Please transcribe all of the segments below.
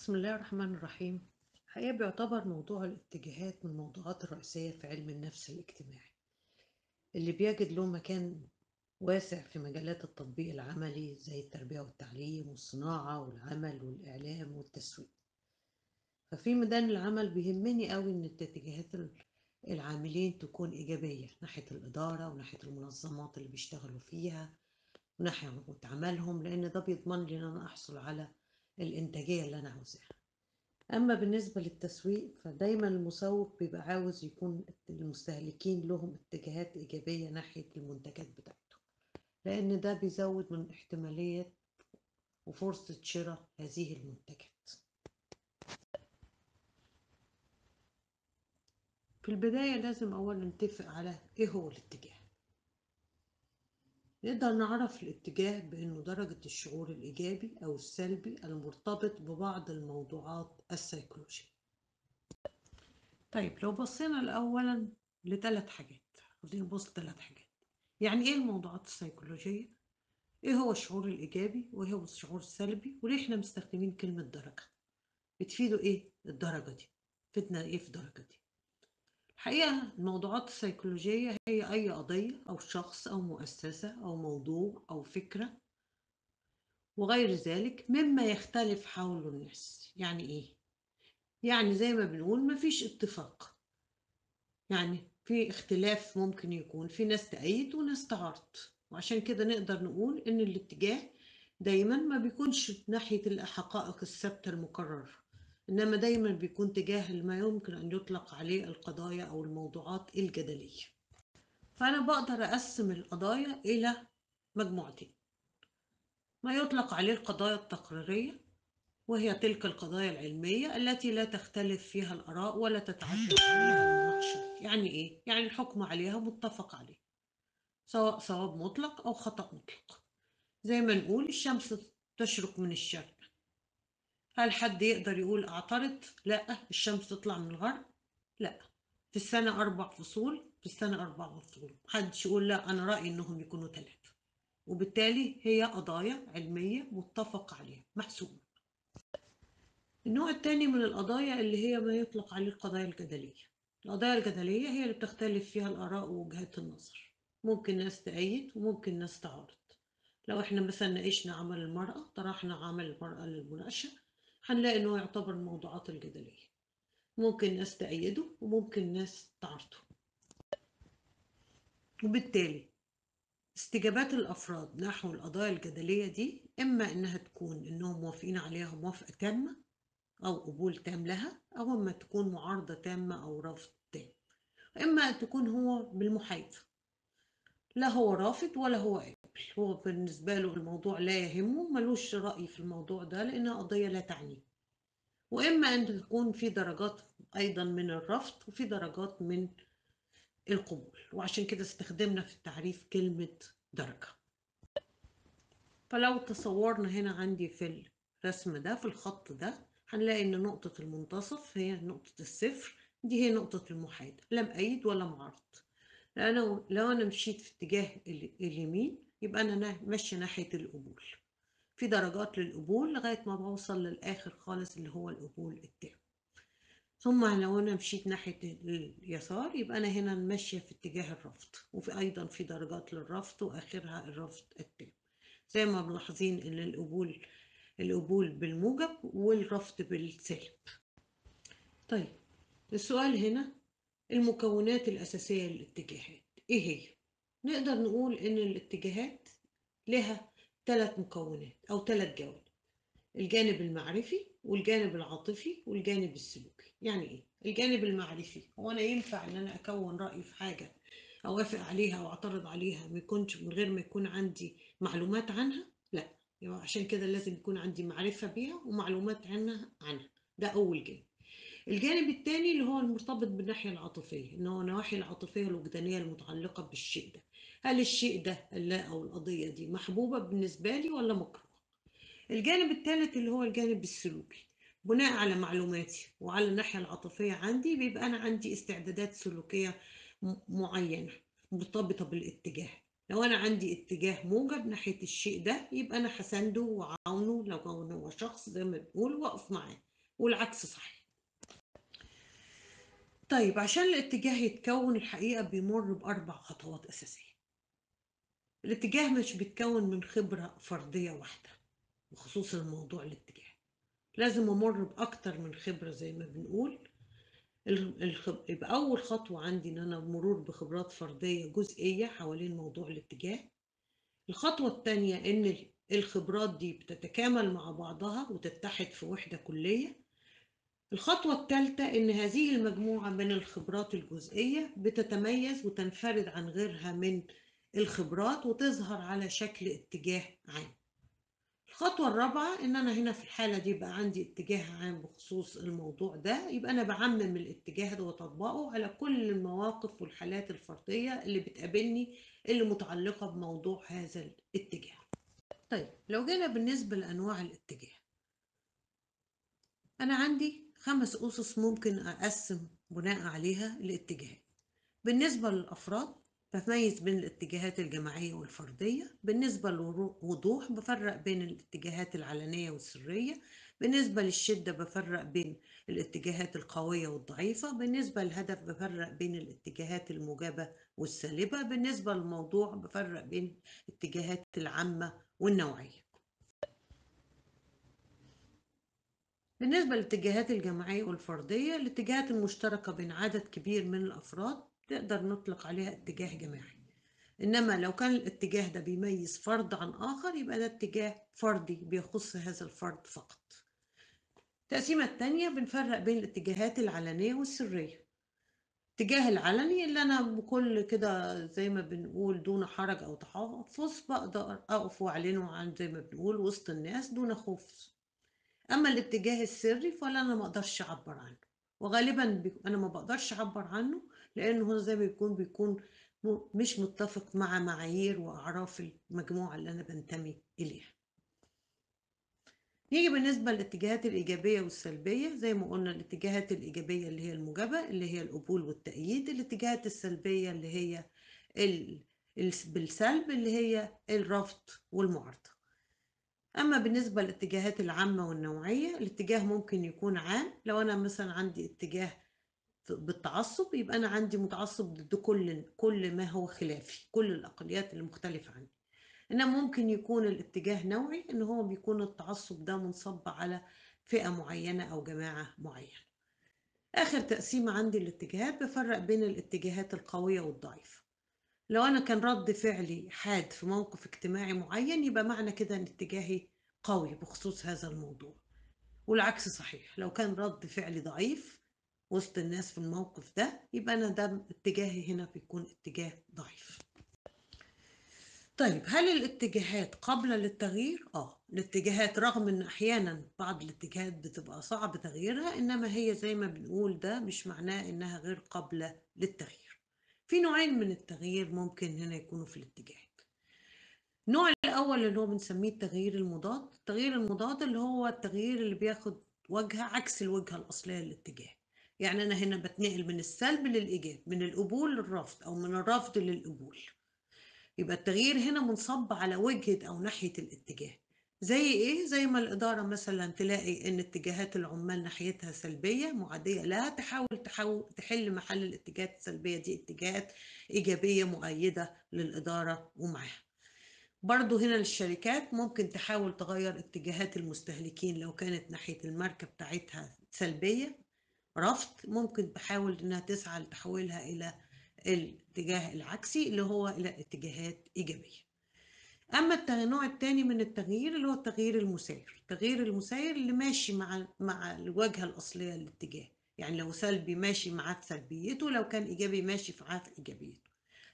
بسم الله الرحمن الرحيم. الحقيقة بيعتبر موضوع الاتجاهات من الموضوعات الرئيسية في علم النفس الاجتماعي اللي بيجد له مكان واسع في مجالات التطبيق العملي زي التربية والتعليم والصناعة والعمل والإعلام والتسويق. ففي ميدان العمل بيهمني قوي إن اتجاهات العاملين تكون إيجابية ناحية الإدارة وناحية المنظمات اللي بيشتغلوا فيها وناحية عملهم لأن ده بيضمن لي إن أنا أحصل على الإنتاجية اللي أنا عاوزاها. أما بالنسبة للتسويق فدايما المسوق بيبقى عاوز يكون المستهلكين لهم اتجاهات إيجابية ناحية المنتجات بتاعته لأن ده بيزود من احتمالية وفرصة شراء هذه المنتجات. في البداية لازم أولا نتفق على إيه هو الاتجاه. نقدر نعرف الاتجاه بأنه درجة الشعور الإيجابي أو السلبي المرتبط ببعض الموضوعات السيكولوجية طيب لو بصينا الأولا لثلاث حاجات عاوزين نبص ثلاث حاجات يعني إيه الموضوعات السيكولوجية؟ إيه هو الشعور الإيجابي؟ وإيه هو الشعور السلبي؟ وليه إحنا مستخدمين كلمة درجة؟ بتفيدوا إيه الدرجة دي؟ فدنا إيه في الدرجة دي؟ الحقيقة الموضوعات السيكولوجية هي أي قضية أو شخص أو مؤسسة أو موضوع أو فكرة وغير ذلك مما يختلف حوله الناس. يعني إيه؟ يعني زي ما بنقول مفيش اتفاق. يعني في اختلاف ممكن يكون في ناس تأيد وناس تعارض. وعشان كده نقدر نقول إن الاتجاه دايما ما بيكونش ناحية الحقائق الثابتة المقررة. إنما دايما بيكون تجاه ما يمكن أن يطلق عليه القضايا أو الموضوعات الجدلية. فأنا بقدر أقسم القضايا إلى مجموعتين. ما يطلق عليه القضايا التقريرية وهي تلك القضايا العلمية التي لا تختلف فيها الآراء ولا تتعدد عليها المناقشة يعني إيه؟ يعني الحكم عليها متفق عليه سواء صواب مطلق أو خطأ مطلق. زي ما نقول الشمس تشرق من الشرق. هل حد يقدر يقول أعترض؟ لا الشمس تطلع من الغرب؟ لا. في السنة أربع فصول في السنة أربع فصول محدش يقول لا أنا رأيي إنهم يكونوا ثلاثة وبالتالي هي قضايا علمية متفق عليها محسوبة. النوع الثاني من القضايا اللي هي ما يطلق عليه القضايا الجدلية. القضايا الجدلية هي اللي بتختلف فيها الآراء ووجهات النظر. ممكن ناس تأيد وممكن ناس تعارض. لو إحنا مثلا ناقشنا عمل المرأة طرحنا عمل المرأة للمناقشة هنلاقي إنه يعتبر الموضوعات الجدلية. ممكن ناس تأيده وممكن ناس تعارضه وبالتالي استجابات الأفراد نحو القضايا الجدلية دي إما إنها تكون إنهم موافقين عليها موافقة تامة أو قبول تام لها أو إما تكون معارضة تامة أو رفض تام. إما تكون هو بالمحايدة. لا هو رافض ولا هو قابل. هو بالنسبة له الموضوع لا يهمه ملوش رأي في الموضوع ده لأنها قضية لا تعنيه وإما أن تكون في درجات أيضا من الرفض وفي درجات من القبول. وعشان كده استخدمنا في التعريف كلمة درجة. فلو تصورنا هنا عندي في الرسم ده في الخط ده هنلاقي إن نقطة المنتصف هي نقطة الصفر دي هي نقطة المحايدة. لا مأيد ولا معارض لأنه لو أنا مشيت في اتجاه اليمين يبقى أنا ماشية ناحية القبول. في درجات للقبول لغاية ما بوصل للآخر خالص اللي هو القبول التام. ثم لو أنا مشيت ناحية اليسار يبقى أنا هنا ماشية في اتجاه الرفض. وفي أيضا في درجات للرفض وآخرها الرفض التام. زي ما ملاحظين إن القبول القبول بالموجب والرفض بالسالب. طيب السؤال هنا المكونات الأساسية للاتجاهات. إيه هي؟ نقدر نقول إن الاتجاهات لها ثلاث مكونات أو ثلاث جوانب. الجانب المعرفي والجانب العاطفي والجانب السلوكي. يعني إيه؟ الجانب المعرفي. هو أنا ينفع إن أنا أكون رأي في حاجة أوافق عليها أو أعترض عليها ما يكونش من غير ما يكون عندي معلومات عنها؟ لا. يبقى عشان كده لازم يكون عندي معرفة بيها ومعلومات عنها عنها. ده أول جانب. الجانب الثاني اللي هو المرتبط بالناحية العاطفية إن هو النواحي العاطفية الوجدانية المتعلقة بالشيء ده. هل الشيء ده أو القضية دي محبوبة بالنسبة لي ولا مكروهة؟ الجانب الثالث اللي هو الجانب السلوكي. بناء على معلوماتي وعلى الناحية العاطفية عندي بيبقى أنا عندي استعدادات سلوكية معينة مرتبطة بالاتجاه. لو أنا عندي اتجاه موجب ناحية الشيء ده يبقى أنا هسنده وعاونه لو هو شخص زي ما بنقول وأقف معاه. والعكس صحيح. طيب عشان الاتجاه يتكون الحقيقة بيمر بأربع خطوات أساسية. الاتجاه مش بيتكون من خبرة فردية واحدة بخصوص الموضوع الاتجاه لازم أمر بأكتر من خبرة زي ما بنقول. ال- الخب... يبقى أول خطوة عندي إن أنا مرور بخبرات فردية جزئية حوالين موضوع الاتجاه. الخطوة التانية إن ال- الخبرات دي بتتكامل مع بعضها وتتحد في وحدة كلية. الخطوة الثالثة إن هذه المجموعة من الخبرات الجزئية بتتميز وتنفرد عن غيرها من الخبرات وتظهر على شكل اتجاه عام. الخطوة الرابعة إن أنا هنا في الحالة دي بقى عندي اتجاه عام بخصوص الموضوع ده يبقى أنا بعمم الاتجاه ده وأطبقه على كل المواقف والحالات الفردية اللي بتقابلني اللي متعلقة بموضوع هذا الاتجاه. طيب لو جينا بالنسبة لأنواع الاتجاه. أنا عندي خمس أسس ممكن أقسم بناء عليها الاتجاهات. بالنسبة للأفراد بميز بين الاتجاهات الجماعية والفردية. بالنسبة للوضوح بفرق بين الاتجاهات العلنية والسرية. بالنسبة للشدة بفرق بين الاتجاهات القوية والضعيفة. بالنسبة للهدف بفرق بين الاتجاهات الموجبة والسالبة. بالنسبة للموضوع بفرق بين الاتجاهات العامة والنوعية. بالنسبة للاتجاهات الجماعية والفردية الاتجاهات المشتركة بين عدد كبير من الأفراد نقدر نطلق عليها اتجاه جماعي. إنما لو كان الاتجاه ده بيميز فرد عن آخر يبقى ده اتجاه فردي بيخص هذا الفرد فقط. التقسيمة التانية بنفرق بين الاتجاهات العلنية والسرية. الاتجاه العلني اللي أنا بكل كده زي ما بنقول دون حرج أو تحفظ بقدر أقف وأعلنه عن زي ما بنقول وسط الناس دون خوف. أما الاتجاه السري فلا أنا ما أقدرش أعبر عنه. وغالبا أنا ما بقدرش أعبر عنه لأنه زي ما بيكون بيكون مش متفق مع معايير وأعراف المجموعة اللي أنا بنتمي إليها. نيجي بالنسبة للاتجاهات الإيجابية والسلبية زي ما قلنا الاتجاهات الإيجابية اللي هي الموجبة اللي هي القبول والتأييد الاتجاهات السلبية اللي هي ال... ال... بالسلب اللي هي الرفض والمعارضة. أما بالنسبة للاتجاهات العامة والنوعية الاتجاه ممكن يكون عام. لو أنا مثلا عندي اتجاه بالتعصب يبقى أنا عندي متعصب ضد كل كل ما هو خلافي كل الأقليات المختلفة عني. إنما ممكن يكون الاتجاه نوعي إن هو بيكون التعصب ده منصب على فئة معينة أو جماعة معينة. آخر تقسيمة عندي الاتجاهات بفرق بين الاتجاهات القوية والضعيفة. لو أنا كان رد فعلي حاد في موقف اجتماعي معين يبقى معنى كده إن اتجاهي قوي بخصوص هذا الموضوع. والعكس صحيح لو كان رد فعلي ضعيف وسط الناس في الموقف ده يبقى أنا ده اتجاهي هنا بيكون اتجاه ضعيف. طيب هل الاتجاهات قابلة للتغيير؟ آه الاتجاهات رغم إن أحيانا بعض الاتجاهات بتبقى صعب تغييرها إنما هي زي ما بنقول ده مش معناه إنها غير قابلة للتغيير. في نوعين من التغيير ممكن هنا يكونوا في الاتجاهات. النوع الأول اللي هو بنسميه التغيير المضاد التغيير المضاد اللي هو التغيير اللي بياخد وجهة عكس الوجهة الأصلية للاتجاه. يعني أنا هنا بتنقل من السلب للإيجاب من القبول للرفض أو من الرفض للقبول. يبقى التغيير هنا منصب على وجهة أو ناحية الاتجاه. زي إيه؟ زي ما الإدارة مثلا تلاقي إن اتجاهات العمال ناحيتها سلبية معادية لها تحاول تحاول تحل محل الاتجاهات السلبية دي اتجاهات إيجابية مؤيدة للإدارة ومعاها. برضو هنا للشركات ممكن تحاول تغير اتجاهات المستهلكين لو كانت ناحية الماركة بتاعتها سلبية. رفض ممكن تحاول إنها تسعى لتحويلها إلى الاتجاه العكسي اللي هو إلى اتجاهات إيجابية. الت- النوع التاني من التغيير اللي هو التغيير المسير التغيير المسير اللي ماشي مع مع الواجهة الأصلية للاتجاه. يعني لو سلبي ماشي معاه في سلبيته لو كان إيجابي ماشي معاه في إيجابيته.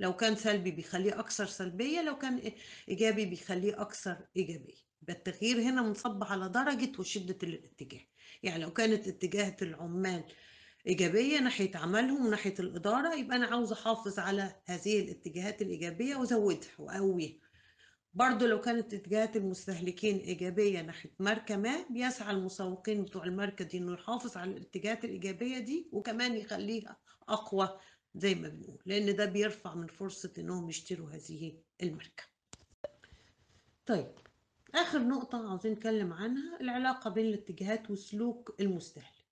لو كان سلبي بيخليه أكثر سلبية لو كان إيجابي بيخليه أكثر إيجابية. يبقى التغيير هنا منصب على درجة وشدة الاتجاه. يعني لو كانت اتجاهات العمال إيجابية ناحية عملهم وناحية الإدارة يبقى أنا عاوزة أحافظ على هذه الاتجاهات الإيجابية وأزودها وأقويها. برضو لو كانت اتجاهات المستهلكين إيجابية ناحية ماركة ما بيسعى المسوقين بتوع الماركة دي إنه يحافظ على الاتجاهات الإيجابية دي وكمان يخليها أقوى زي ما بنقول لأن ده بيرفع من فرصة إنهم يشتروا هذه الماركة. طيب آخر نقطة عاوزين نتكلم عنها العلاقة بين الاتجاهات وسلوك المستهلك.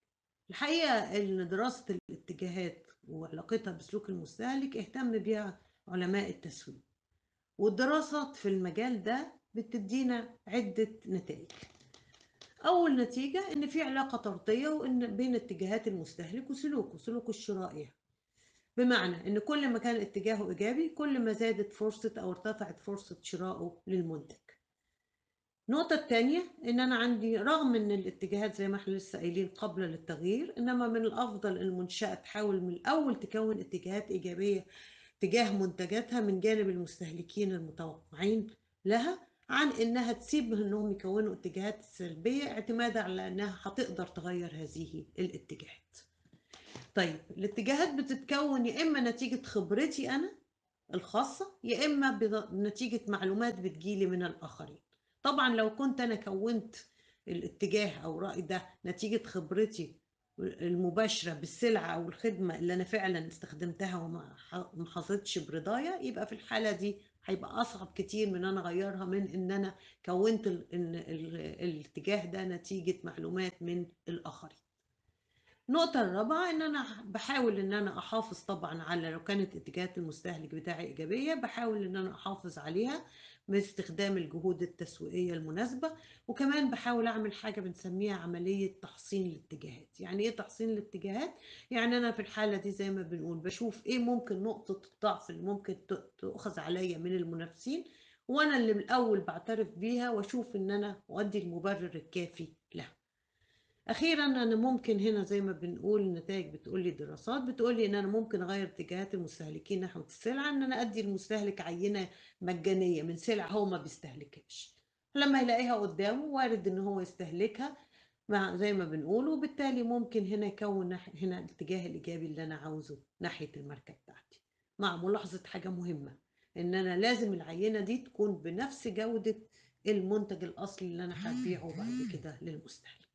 الحقيقة إن دراسة الاتجاهات وعلاقتها بسلوك المستهلك اهتم بيها علماء التسويق. والدراسات في المجال ده بتدينا عدة نتائج. أول نتيجة إن في علاقة طردية وإن بين اتجاهات المستهلك وسلوكه سلوكه الشرائي بمعنى إن كل ما كان اتجاهه إيجابي كل ما زادت فرصة أو ارتفعت فرصة شرائه للمنتج. النقطة التانية إن أنا عندي رغم إن الاتجاهات زي ما إحنا لسه قايلين قابلة للتغيير إنما من الأفضل المنشأة تحاول من الأول تكون اتجاهات إيجابية تجاه منتجاتها من جانب المستهلكين المتوقعين لها عن إنها تسيب إنهم يكونوا اتجاهات سلبية اعتمادا على إنها هتقدر تغير هذه الاتجاهات. طيب الاتجاهات بتتكون يا إما نتيجة خبرتي أنا الخاصة يا إما بض- نتيجة معلومات بتجيلي من الآخرين طبعا لو كنت أنا كونت الاتجاه أو رأي ده نتيجة خبرتي المباشرة بالسلعة أو الخدمة اللي أنا فعلا استخدمتها وما حصلتش برضايا يبقى في الحالة دي هيبقى أصعب كتير من أنا أغيرها من إن أنا كونت الاتجاه ده نتيجة معلومات من الآخرين. النقطة الرابعة إن أنا بحاول إن أنا أحافظ طبعا على لو كانت اتجاهات المستهلك بتاعي إيجابية بحاول إن أنا أحافظ عليها باستخدام الجهود التسويقية المناسبة وكمان بحاول أعمل حاجة بنسميها عملية تحصين الاتجاهات يعني إيه تحصين الاتجاهات؟ يعني أنا في الحالة دي زي ما بنقول بشوف إيه ممكن نقطة الضعف اللي ممكن تؤخذ عليا من المنافسين وأنا اللي من الأول بعترف بيها وأشوف إن أنا أؤدي المبرر الكافي لها أخيرا أنا ممكن هنا زي ما بنقول النتائج بتقول لي دراسات بتقول لي إن أنا ممكن أغير اتجاهات المستهلكين نحو السلعه إن أنا أدي المستهلك عينة مجانية من سلع هو ما بيستهلكهاش. لما يلاقيها قدامه وارد إن هو يستهلكها مع زي ما بنقول وبالتالي ممكن هنا يكون هنا الاتجاه الإيجابي اللي أنا عاوزه ناحية الماركة بتاعتي. مع ملاحظة حاجة مهمة إن أنا لازم العينة دي تكون بنفس جودة المنتج الأصلي اللي أنا هبيعه بعد كده للمستهلك.